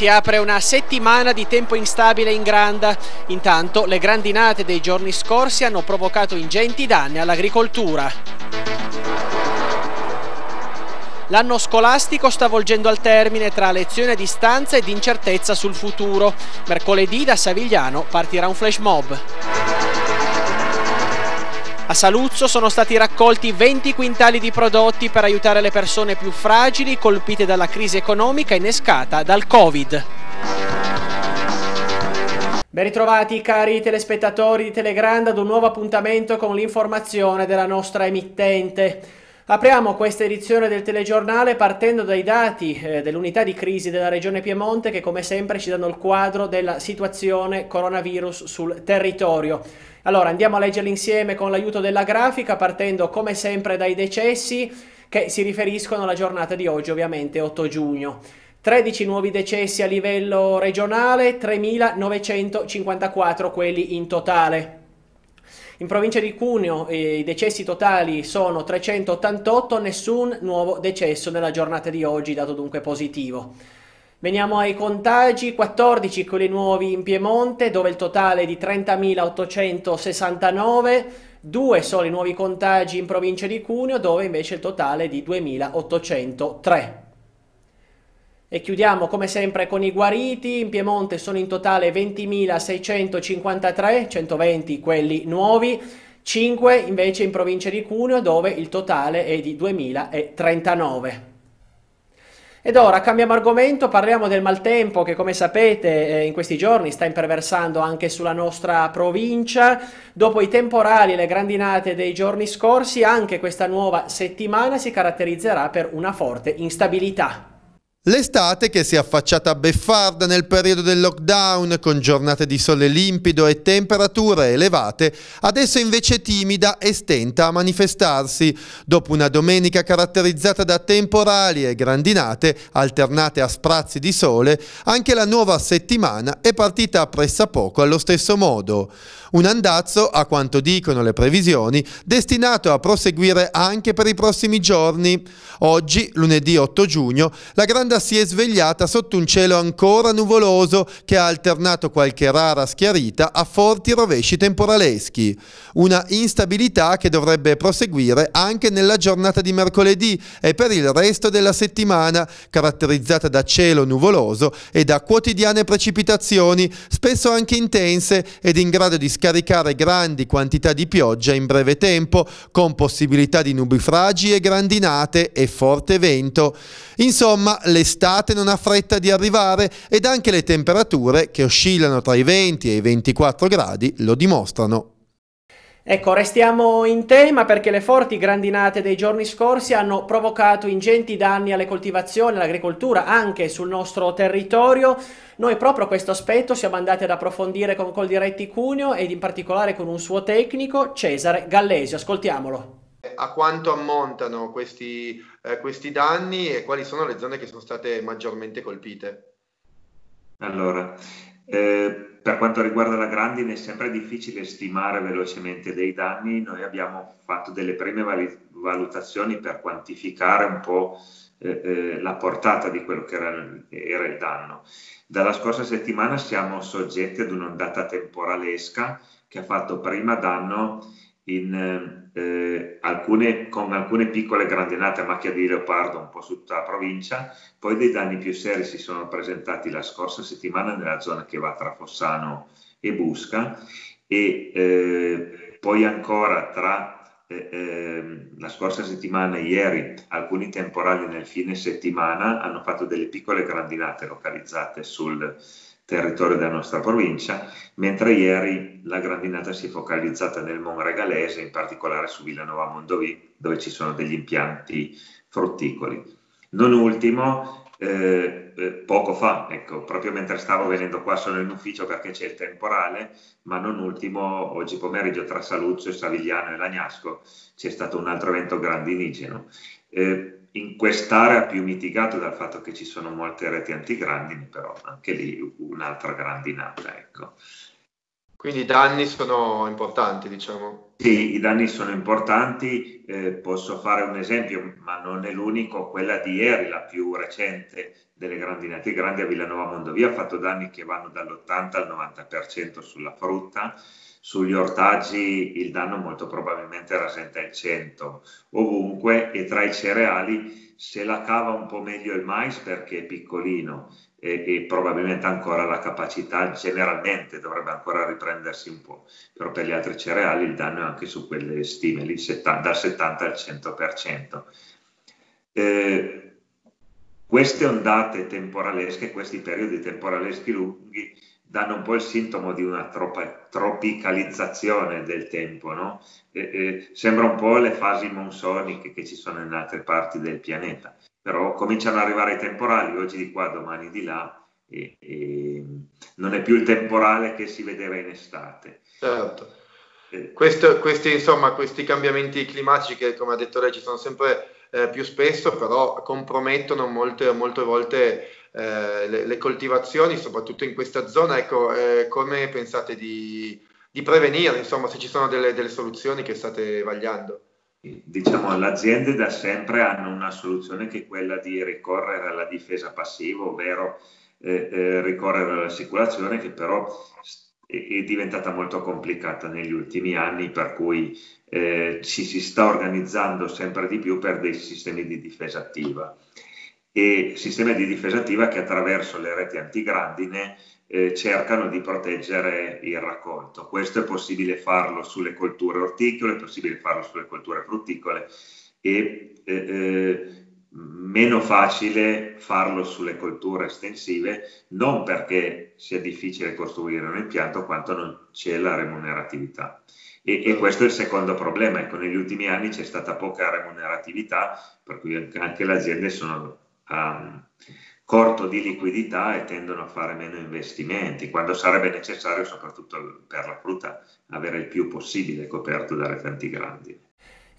si apre una settimana di tempo instabile in Granda. Intanto le grandinate dei giorni scorsi hanno provocato ingenti danni all'agricoltura. L'anno scolastico sta volgendo al termine tra lezioni a distanza ed incertezza sul futuro. Mercoledì da Savigliano partirà un flash mob. A Saluzzo sono stati raccolti 20 quintali di prodotti per aiutare le persone più fragili colpite dalla crisi economica innescata dal Covid. Ben ritrovati cari telespettatori di Telegrand ad un nuovo appuntamento con l'informazione della nostra emittente. Apriamo questa edizione del telegiornale partendo dai dati eh, dell'unità di crisi della regione Piemonte che come sempre ci danno il quadro della situazione coronavirus sul territorio. Allora andiamo a leggerli insieme con l'aiuto della grafica partendo come sempre dai decessi che si riferiscono alla giornata di oggi ovviamente 8 giugno. 13 nuovi decessi a livello regionale, 3.954 quelli in totale. In provincia di Cuneo eh, i decessi totali sono 388, nessun nuovo decesso nella giornata di oggi, dato dunque positivo. Veniamo ai contagi, 14 quelli nuovi in Piemonte, dove il totale è di 30.869, due sono i nuovi contagi in provincia di Cuneo, dove invece il totale è di 2.803. E chiudiamo come sempre con i guariti, in Piemonte sono in totale 20.653, 120 quelli nuovi, 5 invece in provincia di Cuneo dove il totale è di 2039. Ed ora cambiamo argomento, parliamo del maltempo che come sapete eh, in questi giorni sta imperversando anche sulla nostra provincia. Dopo i temporali e le grandinate dei giorni scorsi, anche questa nuova settimana si caratterizzerà per una forte instabilità. L'estate che si è affacciata beffarda nel periodo del lockdown con giornate di sole limpido e temperature elevate, adesso invece timida e stenta a manifestarsi. Dopo una domenica caratterizzata da temporali e grandinate alternate a sprazzi di sole, anche la nuova settimana è partita pressappoco allo stesso modo. Un andazzo, a quanto dicono le previsioni, destinato a proseguire anche per i prossimi giorni. Oggi, lunedì 8 giugno, la Granda si è svegliata sotto un cielo ancora nuvoloso che ha alternato qualche rara schiarita a forti rovesci temporaleschi. Una instabilità che dovrebbe proseguire anche nella giornata di mercoledì e per il resto della settimana, caratterizzata da cielo nuvoloso e da quotidiane precipitazioni, spesso anche intense ed in grado di scaricare grandi quantità di pioggia in breve tempo, con possibilità di nubifragi e grandinate e forte vento. Insomma, l'estate non ha fretta di arrivare ed anche le temperature, che oscillano tra i 20 e i 24 gradi, lo dimostrano. Ecco, restiamo in tema perché le forti grandinate dei giorni scorsi hanno provocato ingenti danni alle coltivazioni, all'agricoltura, anche sul nostro territorio. Noi proprio questo aspetto siamo andati ad approfondire con Coldiretti Cuneo ed in particolare con un suo tecnico, Cesare Gallesio. Ascoltiamolo. A quanto ammontano questi, eh, questi danni e quali sono le zone che sono state maggiormente colpite? Allora, eh, per quanto riguarda la grandine è sempre difficile stimare velocemente dei danni, noi abbiamo fatto delle prime valutazioni per quantificare un po' eh, eh, la portata di quello che era, era, il danno. Dalla scorsa settimana siamo soggetti ad un'ondata temporalesca che ha fatto prima danno in, eh, alcune, con alcune piccole grandinate a macchia di leopardo un po' su tutta la provincia, poi dei danni più seri si sono presentati la scorsa settimana nella zona che va tra Fossano e Busca. E eh, poi ancora tra eh, ehm, la scorsa settimana e ieri alcuni temporali nel fine settimana hanno fatto delle piccole grandinate localizzate sul territorio della nostra provincia, mentre ieri la grandinata si è focalizzata nel Monregalese, in particolare su Villanova Mondovì, dove ci sono degli impianti frutticoli. Non ultimo, eh, eh, poco fa, ecco, proprio mentre stavo venendo qua, sono in ufficio perché c'è il temporale, ma non ultimo, oggi pomeriggio tra Saluzzo Savigliano e Lagnasco c'è stato un altro evento grandinigeno. Eh, in quest'area più mitigato dal fatto che ci sono molte reti antigrandini, però anche lì un'altra grandinata. Ecco. Quindi i danni sono importanti, diciamo. Sì, i danni sono importanti, eh, posso fare un esempio, ma non è l'unico, quella di ieri, la più recente delle grandinate grandi a Villanova Mondovia, ha fatto danni che vanno dall'80 al 90% sulla frutta, sugli ortaggi il danno molto probabilmente rasenta il 100 ovunque e tra i cereali se la cava un po' meglio il mais perché è piccolino e, e, probabilmente ancora la capacità generalmente dovrebbe ancora riprendersi un po', però per gli altri cereali il danno è anche su quelle stime lì, 70, dal 70 al 100%. Eh, queste ondate temporalesche, questi periodi temporaleschi lunghi, danno un po' il sintomo di una troppa, tropicalizzazione del tempo, no? e, e sembra un po' le fasi monsoniche che ci sono in altre parti del pianeta però cominciano ad arrivare i temporali, oggi di qua, domani di là, e, e non è più il temporale che si vedeva in estate. Certo. Questo, questi, insomma, questi cambiamenti climatici che, come ha detto lei, ci sono sempre eh, più spesso, però compromettono molte, molte volte eh, le, le, coltivazioni, soprattutto in questa zona. Ecco, eh, come pensate di, di prevenire, insomma, se ci sono delle, delle soluzioni che state vagliando? diciamo, le aziende da sempre hanno una soluzione che è quella di ricorrere alla difesa passiva, ovvero eh, eh, ricorrere all'assicurazione, che però è, diventata molto complicata negli ultimi anni, per cui eh, ci si sta organizzando sempre di più per dei sistemi di difesa attiva. E sistemi di difesa attiva che attraverso le reti antigrandine eh, cercano di proteggere il raccolto. Questo è possibile farlo sulle colture orticole, è possibile farlo sulle colture frutticole e eh, eh, meno facile farlo sulle colture estensive, non perché sia difficile costruire un impianto, quanto non c'è la remuneratività. E, e, questo è il secondo problema, ecco, negli ultimi anni c'è stata poca remuneratività, per cui anche le aziende sono um, corto di liquidità e tendono a fare meno investimenti, quando sarebbe necessario, soprattutto per la frutta, avere il più possibile coperto da retanti grandi.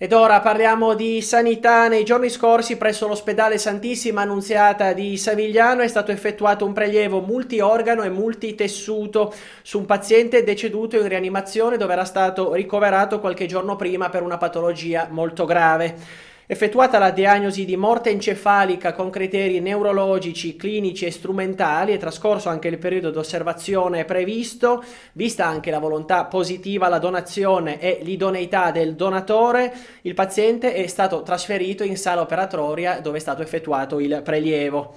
Ed ora parliamo di sanità. Nei giorni scorsi presso l'ospedale Santissima Annunziata di Savigliano è stato effettuato un prelievo multiorgano e multitessuto su un paziente deceduto in rianimazione dove era stato ricoverato qualche giorno prima per una patologia molto grave. Effettuata la diagnosi di morte encefalica con criteri neurologici, clinici e strumentali, è trascorso anche il periodo di osservazione previsto, vista anche la volontà positiva, la donazione e l'idoneità del donatore, il paziente è stato trasferito in sala operatoria dove è stato effettuato il prelievo.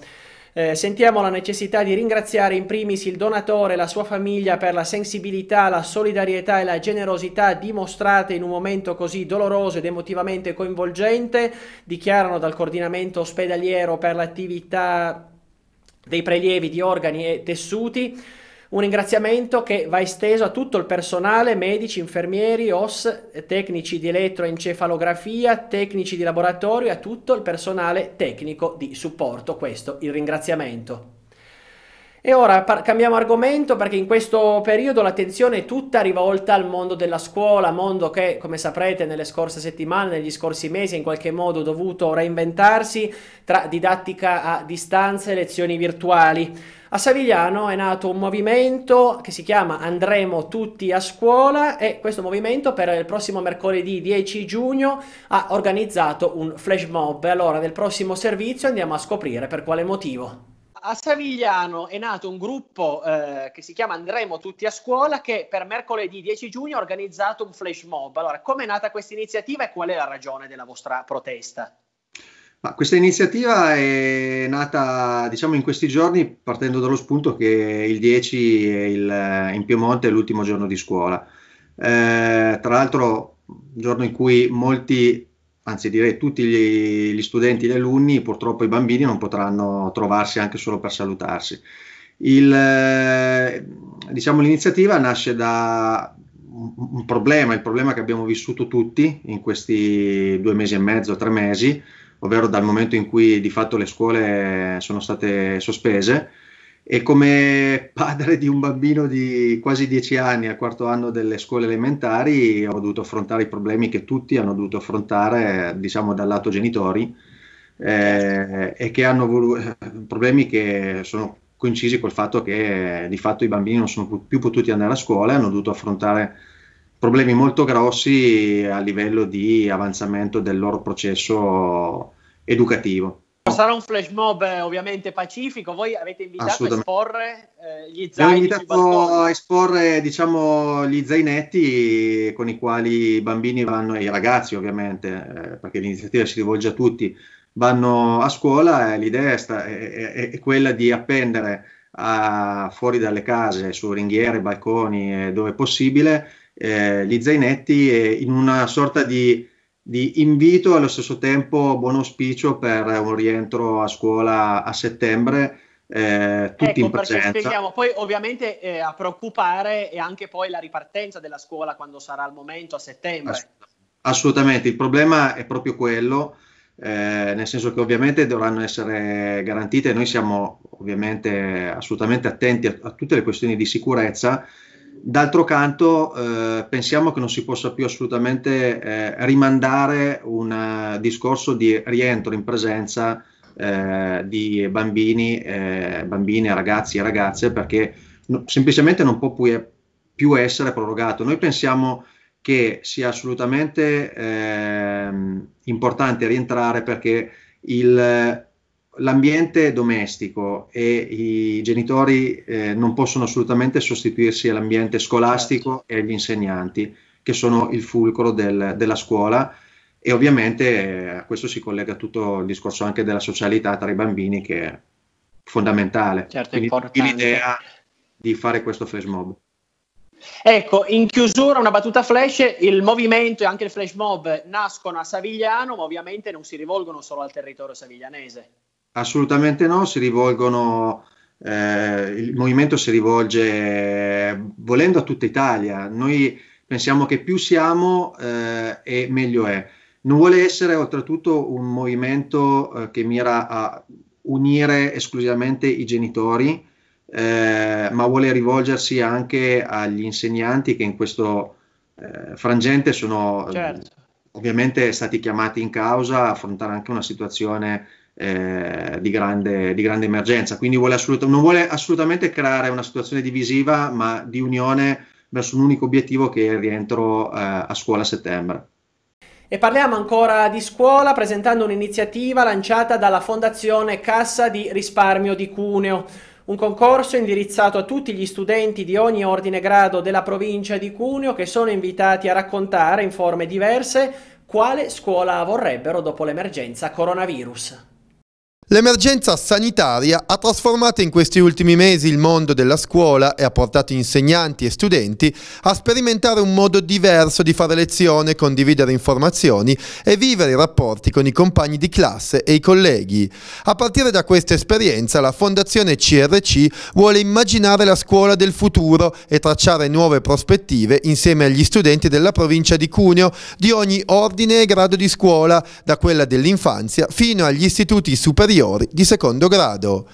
Eh, sentiamo la necessità di ringraziare in primis il donatore e la sua famiglia per la sensibilità, la solidarietà e la generosità dimostrate in un momento così doloroso ed emotivamente coinvolgente, dichiarano dal coordinamento ospedaliero per l'attività dei prelievi di organi e tessuti. Un ringraziamento che va esteso a tutto il personale, medici, infermieri, OS, tecnici di elettroencefalografia, tecnici di laboratorio e a tutto il personale tecnico di supporto. Questo il ringraziamento. E ora par- cambiamo argomento perché in questo periodo l'attenzione è tutta rivolta al mondo della scuola, mondo che, come saprete, nelle scorse settimane, negli scorsi mesi, in qualche modo dovuto reinventarsi tra didattica a distanza e lezioni virtuali. A Savigliano è nato un movimento che si chiama Andremo tutti a scuola e questo movimento per il prossimo mercoledì 10 giugno ha organizzato un flash mob. Allora nel prossimo servizio andiamo a scoprire per quale motivo a Savigliano è nato un gruppo eh, che si chiama Andremo tutti a scuola che per mercoledì 10 giugno ha organizzato un flash mob. Allora, come è nata questa iniziativa e qual è la ragione della vostra protesta? Ma questa iniziativa è nata, diciamo, in questi giorni partendo dallo spunto che il 10 il, in Piemonte è l'ultimo giorno di scuola. Eh, tra l'altro, giorno in cui molti, anzi direi tutti gli, gli, studenti gli alunni, purtroppo i bambini non potranno trovarsi anche solo per salutarsi. Il, diciamo, l'iniziativa nasce da un problema, il problema che abbiamo vissuto tutti in questi due mesi e mezzo, tre mesi, ovvero dal momento in cui di fatto le scuole sono state sospese. E come padre di un bambino di quasi dieci anni al quarto anno delle scuole elementari ho dovuto affrontare i problemi che tutti hanno dovuto affrontare, diciamo, dal lato genitori, eh, e che hanno voluto, problemi che sono coincisi col fatto che di fatto i bambini non sono più potuti andare a scuola e hanno dovuto affrontare problemi molto grossi a livello di avanzamento del loro processo educativo. Sarà un flash mob eh, ovviamente pacifico, voi avete invitato a esporre eh, gli zaini Abbiamo invitato a esporre diciamo, gli zainetti con i quali i bambini vanno, e i ragazzi ovviamente, eh, perché l'iniziativa si rivolge a tutti, vanno a scuola e l'idea è, sta, è, è, è quella di appendere a, fuori dalle case, su ringhiere, balconi, dove è possibile, eh, gli zainetti in una sorta di, di invito allo stesso tempo buon auspicio per un rientro a scuola a settembre. Eh, tutti ecco, in presenza. Spieghiamo. Poi ovviamente eh, a preoccupare è anche poi la ripartenza della scuola quando sarà il momento a settembre. Assolutamente, il problema è proprio quello eh, nel senso che ovviamente dovranno essere garantite, noi siamo ovviamente assolutamente attenti a, a tutte le questioni di sicurezza, D'altro canto eh, pensiamo che non si possa più assolutamente eh, rimandare un uh, discorso di rientro in presenza eh, di bambini, eh, bambine, ragazzi e ragazze perché no, semplicemente non può più, più essere prorogato. Noi pensiamo che sia assolutamente eh, importante rientrare perché il, l'ambiente domestico e i genitori eh, non possono assolutamente sostituirsi all'ambiente scolastico certo. e agli insegnanti, che sono il fulcro del, della scuola. E ovviamente eh, a questo si collega tutto il discorso anche della socialità tra i bambini, che è fondamentale. Certo, Quindi l'idea di fare questo flash mob. Ecco, in chiusura una battuta flash, il movimento e anche il flash mob nascono a Savigliano, ma ovviamente non si rivolgono solo al territorio saviglianese. Assolutamente no, si rivolgono, eh, il movimento si rivolge volendo a tutta Italia. Noi pensiamo che più siamo eh, e meglio è. Non vuole essere oltretutto un movimento eh, che mira a unire esclusivamente i genitori, eh, ma vuole rivolgersi anche agli insegnanti che in questo eh, frangente sono certo. ovviamente stati chiamati in causa a affrontare anche una situazione eh, di, grande, di, grande, emergenza. Quindi vuole assolut- non vuole assolutamente creare una situazione divisiva, ma di unione verso un unico obiettivo che è il rientro eh, a scuola a settembre. E parliamo ancora di scuola presentando un'iniziativa lanciata dalla Fondazione Cassa di Risparmio di Cuneo. Un concorso indirizzato a tutti gli studenti di ogni ordine grado della provincia di Cuneo che sono invitati a raccontare in forme diverse quale scuola vorrebbero dopo l'emergenza coronavirus. L'emergenza sanitaria ha trasformato in questi ultimi mesi il mondo della scuola e ha portato insegnanti e studenti a sperimentare un modo diverso di fare lezione, condividere informazioni e vivere i rapporti con i compagni di classe e i colleghi. A partire da questa esperienza la Fondazione CRC vuole immaginare la scuola del futuro e tracciare nuove prospettive insieme agli studenti della provincia di Cuneo di ogni ordine e grado di scuola, da quella dell'infanzia fino agli istituti superiori superiori di secondo grado.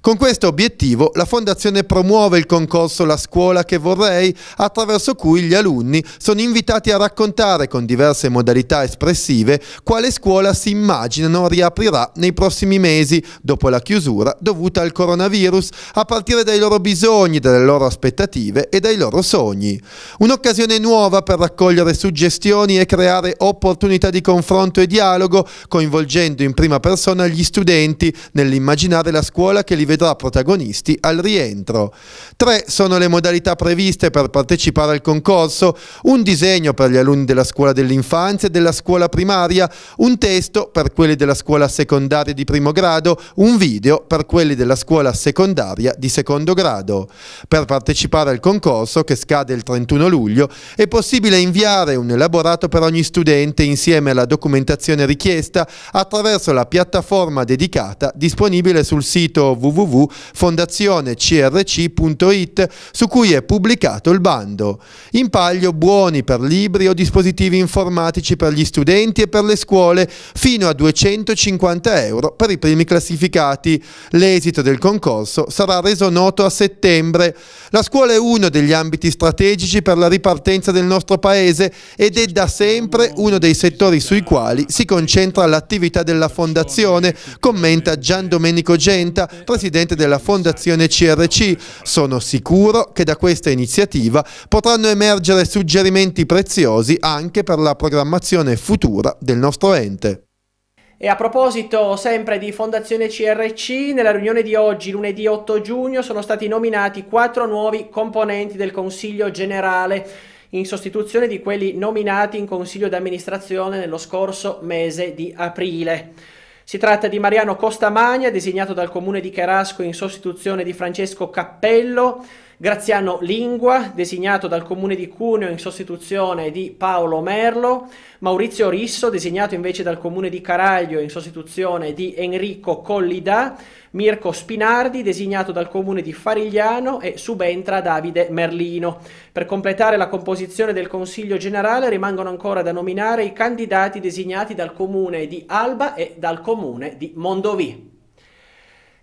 Con questo obiettivo la Fondazione promuove il concorso La scuola che vorrei, attraverso cui gli alunni sono invitati a raccontare con diverse modalità espressive quale scuola si immaginano riaprirà nei prossimi mesi dopo la chiusura dovuta al coronavirus, a partire dai loro bisogni, dalle loro aspettative e dai loro sogni. Un'occasione nuova per raccogliere suggestioni e creare opportunità di confronto e dialogo, coinvolgendo in prima persona gli studenti nell'immaginare la scuola che li vedrà protagonisti al rientro. Tre sono le modalità previste per partecipare al concorso, un disegno per gli alunni della scuola dell'infanzia e della scuola primaria, un testo per quelli della scuola secondaria di primo grado, un video per quelli della scuola secondaria di secondo grado. Per partecipare al concorso, che scade il 31 luglio, è possibile inviare un elaborato per ogni studente insieme alla documentazione richiesta attraverso la piattaforma dedicata disponibile sul sito www www.fondazionecrc.it su cui è pubblicato il bando. In paglio buoni per libri o dispositivi informatici per gli studenti e per le scuole fino a 250 euro per i primi classificati. L'esito del concorso sarà reso noto a settembre. La scuola è uno degli ambiti strategici per la ripartenza del nostro paese ed è da sempre uno dei settori sui quali si concentra l'attività della fondazione, commenta Gian Domenico Genta, presidente presidente della Fondazione CRC. Sono sicuro che da questa iniziativa potranno emergere suggerimenti preziosi anche per la programmazione futura del nostro ente. E a proposito sempre di Fondazione CRC, nella riunione di oggi, lunedì 8 giugno, sono stati nominati quattro nuovi componenti del Consiglio generale in sostituzione di quelli nominati in Consiglio d'amministrazione nello scorso mese di aprile. Si tratta di Mariano Costamagna, designato dal comune di Cherasco in sostituzione di Francesco Cappello, Graziano Lingua, designato dal comune di Cuneo in sostituzione di Paolo Merlo, Maurizio Risso, designato invece dal comune di Caraglio in sostituzione di Enrico Collidà, Mirko Spinardi, designato dal comune di Farigliano e subentra Davide Merlino. Per completare la composizione del Consiglio generale rimangono ancora da nominare i candidati designati dal comune di Alba e dal comune di Mondovì.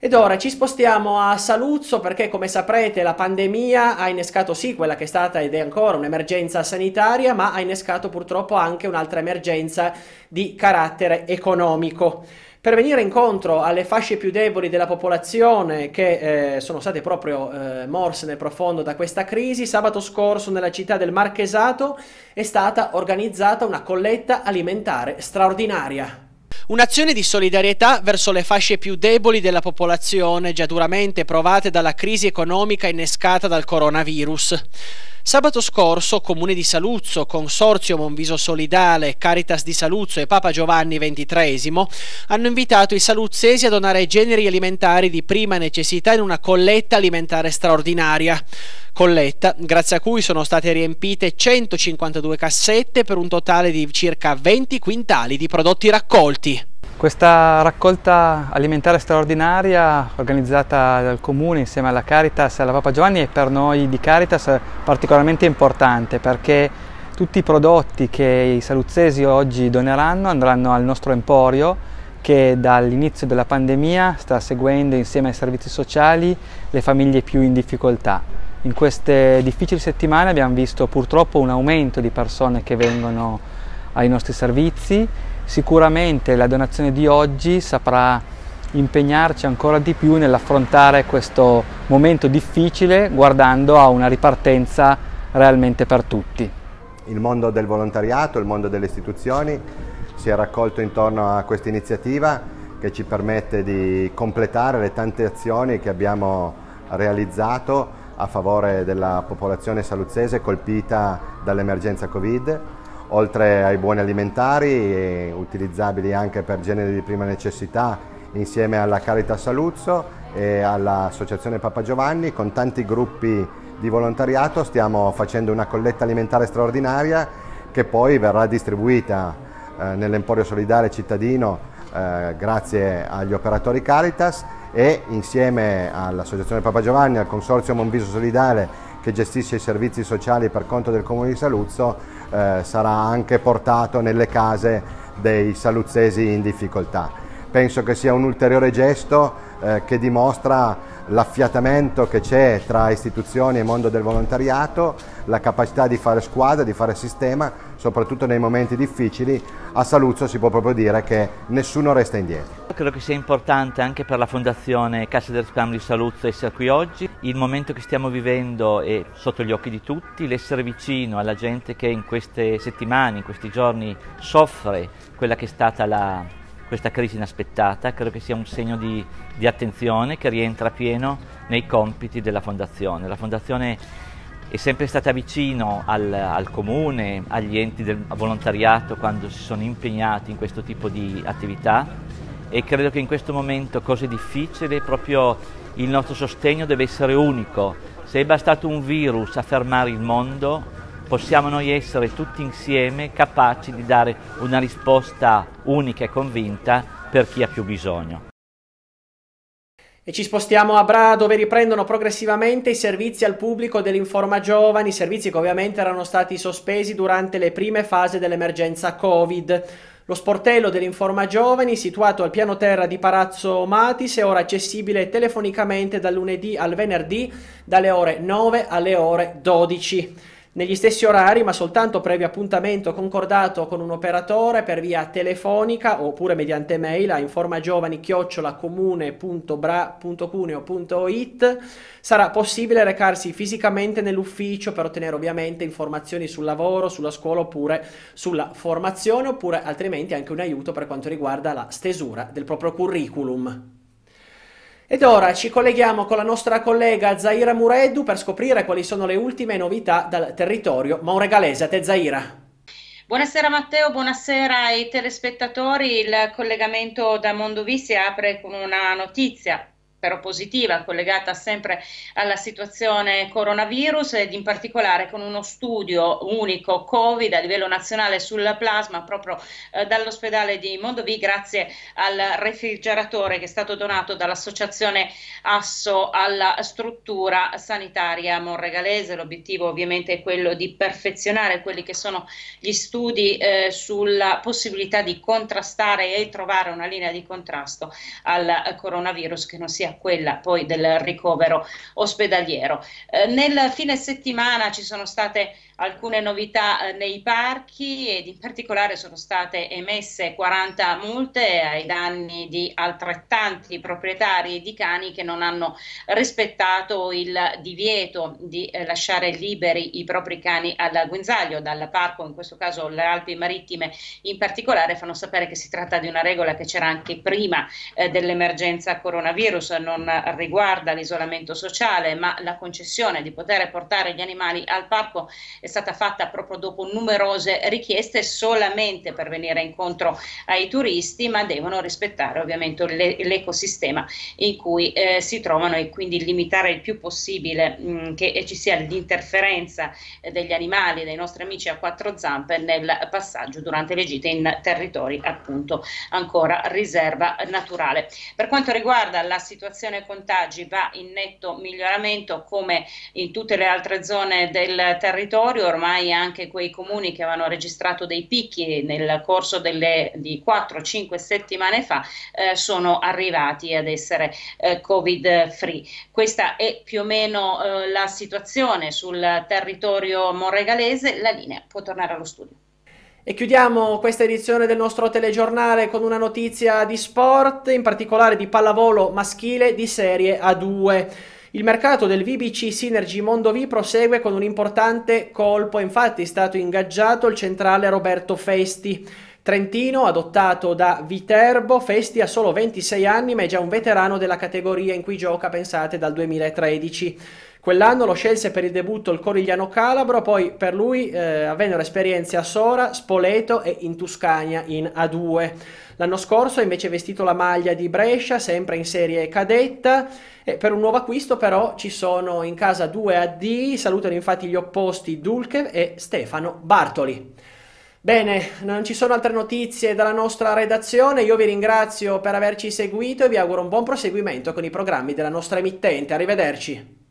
Ed ora ci spostiamo a Saluzzo perché come saprete la pandemia ha innescato sì quella che è stata ed è ancora un'emergenza sanitaria ma ha innescato purtroppo anche un'altra emergenza di carattere economico. Per venire incontro alle fasce più deboli della popolazione che eh, sono state proprio eh, morse nel profondo da questa crisi, sabato scorso nella città del Marchesato è stata organizzata una colletta alimentare straordinaria. Un'azione di solidarietà verso le fasce più deboli della popolazione, già duramente provate dalla crisi economica innescata dal coronavirus. Sabato scorso, Comune di Saluzzo, Consorzio Monviso Solidale, Caritas di Saluzzo e Papa Giovanni XXIII hanno invitato i saluzzesi a donare generi alimentari di prima necessità in una colletta alimentare straordinaria. Colletta, grazie a cui sono state riempite 152 cassette per un totale di circa 20 quintali di prodotti raccolti. Questa raccolta alimentare straordinaria organizzata dal Comune insieme alla Caritas e alla Papa Giovanni è per noi di Caritas particolarmente importante perché tutti i prodotti che i saluzzesi oggi doneranno andranno al nostro emporio che dall'inizio della pandemia sta seguendo insieme ai servizi sociali le famiglie più in difficoltà. In queste difficili settimane abbiamo visto purtroppo un aumento di persone che vengono ai nostri servizi Sicuramente la donazione di oggi saprà impegnarci ancora di più nell'affrontare questo momento difficile guardando a una ripartenza realmente per tutti. Il mondo del volontariato, il mondo delle istituzioni si è raccolto intorno a questa iniziativa che ci permette di completare le tante azioni che abbiamo realizzato a favore della popolazione saluzzese colpita dall'emergenza Covid oltre ai buoni alimentari utilizzabili anche per generi di prima necessità insieme alla Caritas Saluzzo e all'Associazione Papa Giovanni con tanti gruppi di volontariato stiamo facendo una colletta alimentare straordinaria che poi verrà distribuita eh, nell'Emporio Solidale Cittadino eh, grazie agli operatori Caritas e insieme all'Associazione Papa Giovanni, al Consorzio Monviso Solidale che gestisce i servizi sociali per conto del Comune di Saluzzo eh, sarà anche portato nelle case dei saluzzesi in difficoltà. Penso che sia un ulteriore gesto eh, che dimostra l'affiatamento che c'è tra istituzioni e mondo del volontariato, la capacità di fare squadra, di fare sistema, soprattutto nei momenti difficili. A Saluzzo si può proprio dire che nessuno resta indietro. Credo che sia importante anche per la Fondazione Cassa del Risparmio di Saluzzo essere qui oggi. Il momento che stiamo vivendo è sotto gli occhi di tutti, l'essere vicino alla gente che in queste settimane, in questi giorni soffre quella che è stata la, questa crisi inaspettata, credo che sia un segno di, di attenzione che rientra pieno nei compiti della Fondazione. La Fondazione è sempre stata vicino al, al, comune, agli enti del volontariato quando si sono impegnati in questo tipo di attività e credo che in questo momento così difficile proprio il nostro sostegno deve essere unico. Se è bastato un virus a fermare il mondo, possiamo noi essere tutti insieme capaci di dare una risposta unica e convinta per chi ha più bisogno. E ci spostiamo a Bra dove riprendono progressivamente i servizi al pubblico dell'Informa Giovani, servizi che ovviamente erano stati sospesi durante le prime fasi dell'emergenza Covid. Lo sportello dell'Informa Giovani, situato al piano terra di Palazzo Matis, è ora accessibile telefonicamente dal lunedì al venerdì dalle ore 9 alle ore 12. Negli stessi orari, ma soltanto previo appuntamento concordato con un operatore per via telefonica oppure mediante mail a informagiovani-comune.bra.cuneo.it. Sarà possibile recarsi fisicamente nell'ufficio per ottenere ovviamente informazioni sul lavoro, sulla scuola oppure sulla formazione, oppure altrimenti anche un aiuto per quanto riguarda la stesura del proprio curriculum. Ed ora ci colleghiamo con la nostra collega Zaira Mureddu per scoprire quali sono le ultime novità dal territorio mauregalese. A te Zaira. Buonasera Matteo, buonasera ai telespettatori. Il collegamento da Mondovì si apre con una notizia però positiva, collegata sempre alla situazione coronavirus ed in particolare con uno studio unico Covid a livello nazionale sul plasma proprio eh, dall'ospedale di Mondovì grazie al refrigeratore che è stato donato dall'associazione Asso alla struttura sanitaria monregalese. L'obiettivo ovviamente è quello di perfezionare quelli che sono gli studi eh, sulla possibilità di contrastare e trovare una linea di contrasto al coronavirus che non sia quella poi del ricovero ospedaliero. Eh, nel fine settimana ci sono state alcune novità eh, nei parchi ed in particolare sono state emesse 40 multe ai danni di altrettanti proprietari di cani che non hanno rispettato il divieto di eh, lasciare liberi i propri cani al guinzaglio. Dal parco, in questo caso le Alpi Marittime in particolare fanno sapere che si tratta di una regola che c'era anche prima eh, dell'emergenza coronavirus, non riguarda l'isolamento sociale ma la concessione di poter portare gli animali al parco è stata fatta proprio dopo numerose richieste solamente per venire incontro ai turisti, ma devono rispettare ovviamente le, l'ecosistema in cui eh, si trovano e quindi limitare il più possibile mh, mm, che ci sia l'interferenza degli animali, dei nostri amici a quattro zampe nel passaggio durante le gite in territori appunto ancora riserva naturale. Per quanto riguarda la situazione contagi va in netto miglioramento come in tutte le altre zone del territorio territorio, ormai anche quei comuni che avevano registrato dei picchi nel corso delle, di 4-5 settimane fa eh, sono arrivati ad essere eh, covid free. Questa è più o meno eh, la situazione sul territorio monregalese, la linea può tornare allo studio. E chiudiamo questa edizione del nostro telegiornale con una notizia di sport, in particolare di pallavolo maschile di serie A2. Il mercato del VBC Synergy Mondovì prosegue con un importante colpo, infatti è stato ingaggiato il centrale Roberto Festi. Trentino, adottato da Viterbo, Festi ha solo 26 anni ma è già un veterano della categoria in cui gioca, pensate, dal 2013. Quell'anno lo scelse per il debutto il Corigliano Calabro, poi per lui eh, avvennero esperienze a Sora, Spoleto e in Tuscania in A2. L'anno scorso ha invece vestito la maglia di Brescia, sempre in serie cadetta. E per un nuovo acquisto però ci sono in casa due AD, salutano infatti gli opposti Dulkev e Stefano Bartoli. Bene, non ci sono altre notizie dalla nostra redazione, io vi ringrazio per averci seguito e vi auguro un buon proseguimento con i programmi della nostra emittente. Arrivederci.